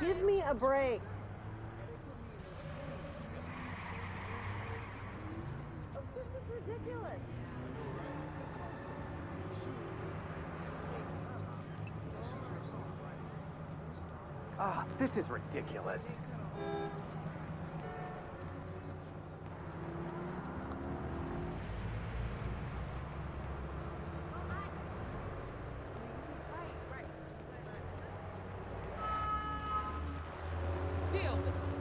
Give me a break. Oh, this is ridiculous. Ah, this is ridiculous. Deal.